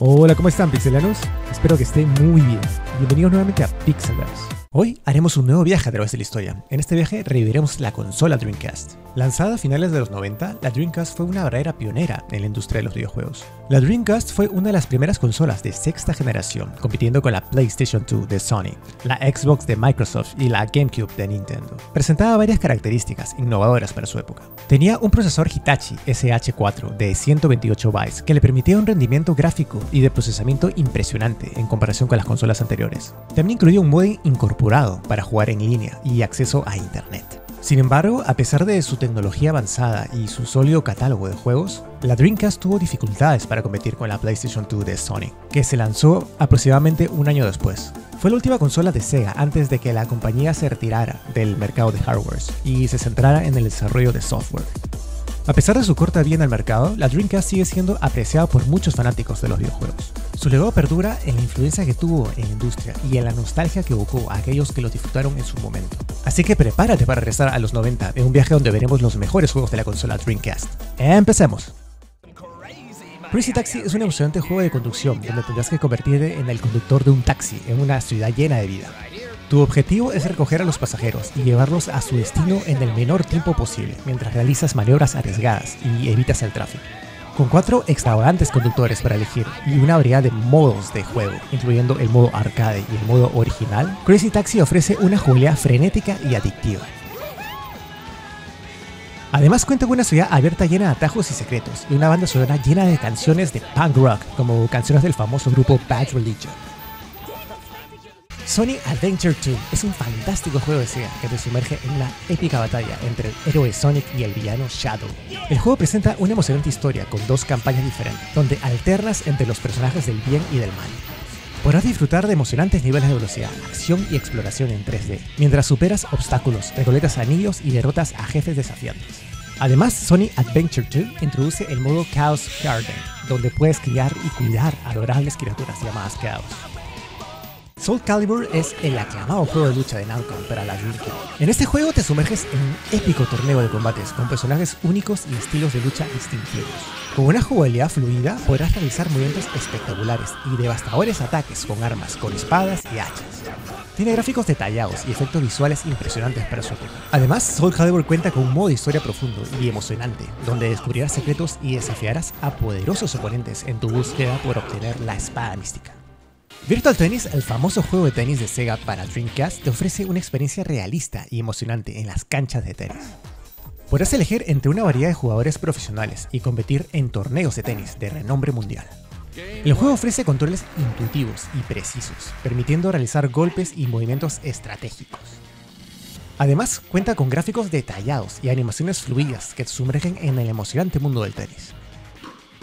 Hola, ¿cómo están pixelanos? Espero que estén muy bien. Bienvenidos nuevamente a Pixelers. Hoy haremos un nuevo viaje a través de la historia. En este viaje reviviremos la consola Dreamcast. Lanzada a finales de los 90, la Dreamcast fue una verdadera pionera en la industria de los videojuegos. La Dreamcast fue una de las primeras consolas de sexta generación, compitiendo con la PlayStation 2 de Sony, la Xbox de Microsoft y la GameCube de Nintendo. Presentaba varias características innovadoras para su época. Tenía un procesador Hitachi SH4 de 128 bytes que le permitía un rendimiento gráfico y de procesamiento impresionante en comparación con las consolas anteriores. También incluía un modem incorporado para jugar en línea y acceso a Internet. Sin embargo, a pesar de su tecnología avanzada y su sólido catálogo de juegos, la Dreamcast tuvo dificultades para competir con la PlayStation 2 de Sony, que se lanzó aproximadamente un año después. Fue la última consola de Sega antes de que la compañía se retirara del mercado de hardware y se centrara en el desarrollo de software. A pesar de su corta vida en el mercado, la Dreamcast sigue siendo apreciada por muchos fanáticos de los videojuegos. Su legado perdura en la influencia que tuvo en la industria y en la nostalgia que evocó a aquellos que lo disfrutaron en su momento. Así que prepárate para regresar a los 90 en un viaje donde veremos los mejores juegos de la consola Dreamcast. ¡Empecemos! Crazy Taxi es un emocionante juego de conducción donde tendrás que convertirte en el conductor de un taxi en una ciudad llena de vida. Tu objetivo es recoger a los pasajeros y llevarlos a su destino en el menor tiempo posible, mientras realizas maniobras arriesgadas y evitas el tráfico. Con cuatro extravagantes conductores para elegir y una variedad de modos de juego, incluyendo el modo arcade y el modo original, Crazy Taxi ofrece una jugabilidad frenética y adictiva. Además cuenta con una ciudad abierta llena de atajos y secretos, y una banda sonora llena de canciones de punk rock, como canciones del famoso grupo Bad Religion. Sonic Adventure 2 es un fantástico juego de Sega que te sumerge en una épica batalla entre el héroe Sonic y el villano Shadow. El juego presenta una emocionante historia con dos campañas diferentes, donde alternas entre los personajes del bien y del mal. Podrás disfrutar de emocionantes niveles de velocidad, acción y exploración en 3D, mientras superas obstáculos, recolectas anillos y derrotas a jefes desafiantes. Además, Sonic Adventure 2 introduce el modo Chaos Garden, donde puedes criar y cuidar adorables criaturas llamadas Chaos. Soul Calibur es el aclamado juego de lucha de Namco para la Dreamcast. En este juego te sumerges en un épico torneo de combates con personajes únicos y estilos de lucha distintivos. Con una jugabilidad fluida podrás realizar movimientos espectaculares y devastadores ataques con armas, con espadas y hachas. Tiene gráficos detallados y efectos visuales impresionantes para su época. Además, Soul Calibur cuenta con un modo de historia profundo y emocionante, donde descubrirás secretos y desafiarás a poderosos oponentes en tu búsqueda por obtener la espada mística. Virtual Tennis, el famoso juego de tenis de Sega para Dreamcast, te ofrece una experiencia realista y emocionante en las canchas de tenis. Podrás elegir entre una variedad de jugadores profesionales y competir en torneos de tenis de renombre mundial. El juego ofrece controles intuitivos y precisos, permitiendo realizar golpes y movimientos estratégicos. Además, cuenta con gráficos detallados y animaciones fluidas que te sumergen en el emocionante mundo del tenis.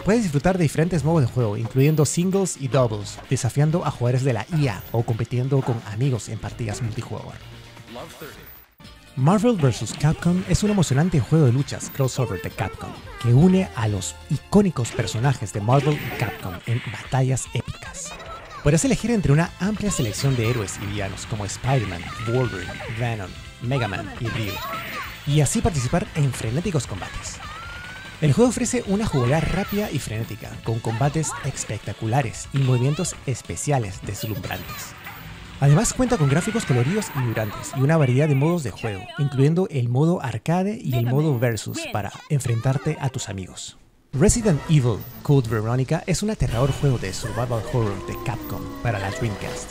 Puedes disfrutar de diferentes modos de juego, incluyendo singles y doubles, desafiando a jugadores de la IA o compitiendo con amigos en partidas multijugador. Marvel vs. Capcom es un emocionante juego de luchas crossover de Capcom, que une a los icónicos personajes de Marvel y Capcom en batallas épicas. Puedes elegir entre una amplia selección de héroes y villanos como Spider-Man, Wolverine, Venom, Mega Man y Ryu, y así participar en frenéticos combates. El juego ofrece una jugabilidad rápida y frenética, con combates espectaculares y movimientos especiales deslumbrantes. Además cuenta con gráficos coloridos y vibrantes y una variedad de modos de juego, incluyendo el modo arcade y el modo versus para enfrentarte a tus amigos. Resident Evil Code Veronica es un aterrador juego de survival horror de Capcom para la Dreamcast.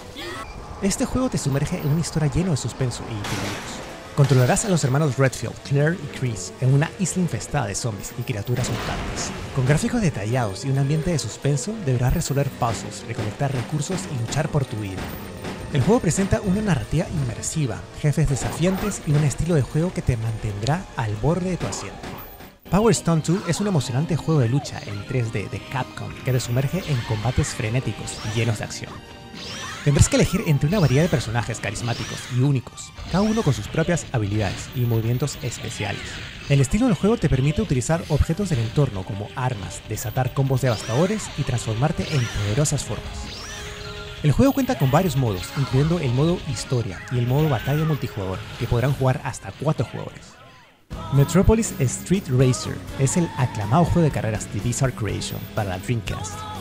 Este juego te sumerge en una historia llena de suspenso y equilibrios. Controlarás a los hermanos Redfield, Claire y Chris en una isla infestada de zombies y criaturas mutantes. Con gráficos detallados y un ambiente de suspenso, deberás resolver puzzles, recolectar recursos y luchar por tu vida. El juego presenta una narrativa inmersiva, jefes desafiantes y un estilo de juego que te mantendrá al borde de tu asiento. Power Stone 2 es un emocionante juego de lucha en 3D de Capcom que te sumerge en combates frenéticos y llenos de acción. Tendrás que elegir entre una variedad de personajes carismáticos y únicos, cada uno con sus propias habilidades y movimientos especiales. El estilo del juego te permite utilizar objetos del entorno como armas, desatar combos devastadores y transformarte en poderosas formas. El juego cuenta con varios modos, incluyendo el modo historia y el modo batalla multijugador, que podrán jugar hasta 4 jugadores. Metropolis Street Racer es el aclamado juego de carreras de Bizarre Creation para Dreamcast.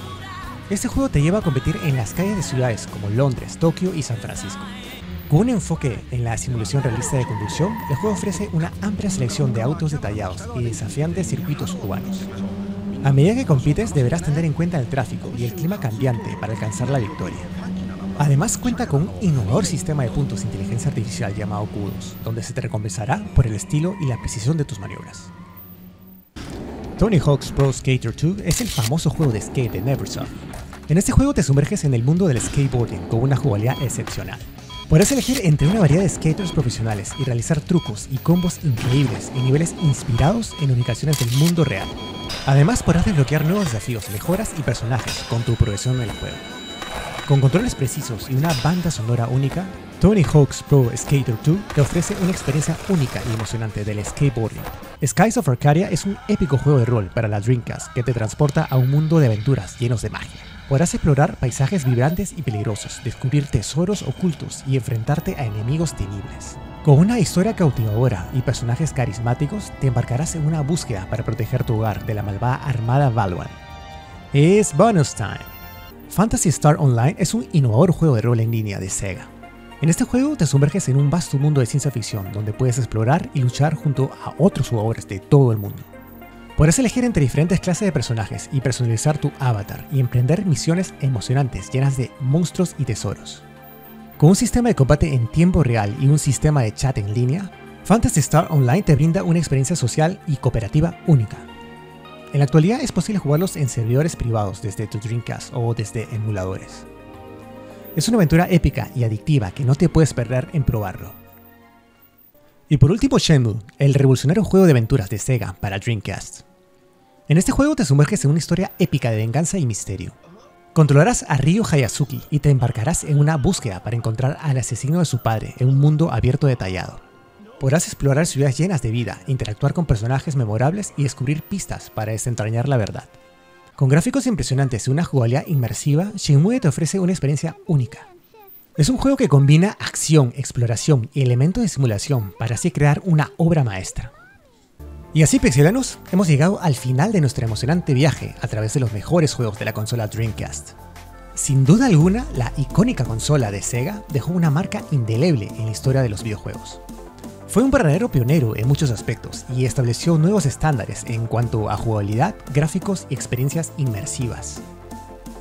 Este juego te lleva a competir en las calles de ciudades como Londres, Tokio y San Francisco. Con un enfoque en la simulación realista de conducción, el juego ofrece una amplia selección de autos detallados y desafiantes circuitos urbanos. A medida que compites deberás tener en cuenta el tráfico y el clima cambiante para alcanzar la victoria. Además cuenta con un innovador sistema de puntos de inteligencia artificial llamado Kudos, donde se te recompensará por el estilo y la precisión de tus maniobras. Tony Hawk's Pro Skater 2 es el famoso juego de skate de Neversoft. En este juego te sumerges en el mundo del skateboarding con una jugabilidad excepcional. Podrás elegir entre una variedad de skaters profesionales y realizar trucos y combos increíbles en niveles inspirados en ubicaciones del mundo real. Además podrás desbloquear nuevos desafíos, mejoras y personajes con tu progresión en el juego. Con controles precisos y una banda sonora única, Tony Hawk's Pro Skater 2 te ofrece una experiencia única y emocionante del skateboarding. Skies of Arcadia es un épico juego de rol para la Dreamcast que te transporta a un mundo de aventuras llenos de magia. Podrás explorar paisajes vibrantes y peligrosos, descubrir tesoros ocultos y enfrentarte a enemigos temibles. Con una historia cautivadora y personajes carismáticos, te embarcarás en una búsqueda para proteger tu hogar de la malvada Armada Valwan. Es bonus time. Fantasy Star Online es un innovador juego de rol en línea de Sega. En este juego te sumerges en un vasto mundo de ciencia ficción donde puedes explorar y luchar junto a otros jugadores de todo el mundo. Podrás elegir entre diferentes clases de personajes y personalizar tu avatar y emprender misiones emocionantes llenas de monstruos y tesoros. Con un sistema de combate en tiempo real y un sistema de chat en línea, Fantasy Star Online te brinda una experiencia social y cooperativa única. En la actualidad es posible jugarlos en servidores privados desde tu Dreamcast o desde emuladores. Es una aventura épica y adictiva que no te puedes perder en probarlo. Y por último Shenmue, el revolucionario juego de aventuras de Sega para Dreamcast. En este juego te sumerges en una historia épica de venganza y misterio, Controlarás a Ryo Hayazuki y te embarcarás en una búsqueda para encontrar al asesino de su padre en un mundo abierto detallado. Podrás explorar ciudades llenas de vida, interactuar con personajes memorables y descubrir pistas para desentrañar la verdad. Con gráficos impresionantes y una jugabilidad inmersiva, Shenmue te ofrece una experiencia única. Es un juego que combina acción, exploración y elementos de simulación para así crear una obra maestra. Y así, pixelanos, hemos llegado al final de nuestro emocionante viaje a través de los mejores juegos de la consola Dreamcast. Sin duda alguna, la icónica consola de Sega dejó una marca indeleble en la historia de los videojuegos. Fue un verdadero pionero en muchos aspectos y estableció nuevos estándares en cuanto a jugabilidad, gráficos y experiencias inmersivas.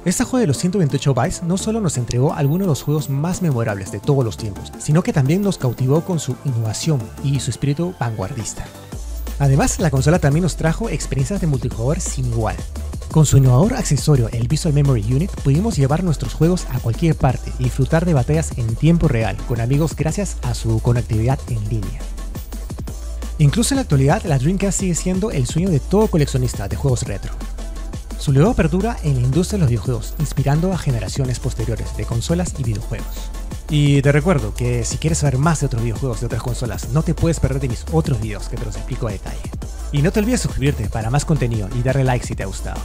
Esta juego de los 128 bytes no solo nos entregó algunos de los juegos más memorables de todos los tiempos, sino que también nos cautivó con su innovación y su espíritu vanguardista. Además, la consola también nos trajo experiencias de multijugador sin igual. Con su innovador accesorio, el Visual Memory Unit, pudimos llevar nuestros juegos a cualquier parte y disfrutar de batallas en tiempo real con amigos gracias a su conectividad en línea. Incluso en la actualidad, la Dreamcast sigue siendo el sueño de todo coleccionista de juegos retro. Su legado perdura en la industria de los videojuegos, inspirando a generaciones posteriores de consolas y videojuegos. Y te recuerdo que si quieres saber más de otros videojuegos de otras consolas, no te puedes perder de mis otros videos que te los explico a detalle. Y no te olvides suscribirte para más contenido y darle like si te ha gustado.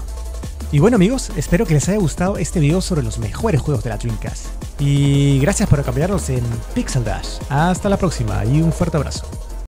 Y bueno amigos, espero que les haya gustado este video sobre los mejores juegos de la Dreamcast. Y gracias por acompañarnos en Pixel Dash. Hasta la próxima y un fuerte abrazo.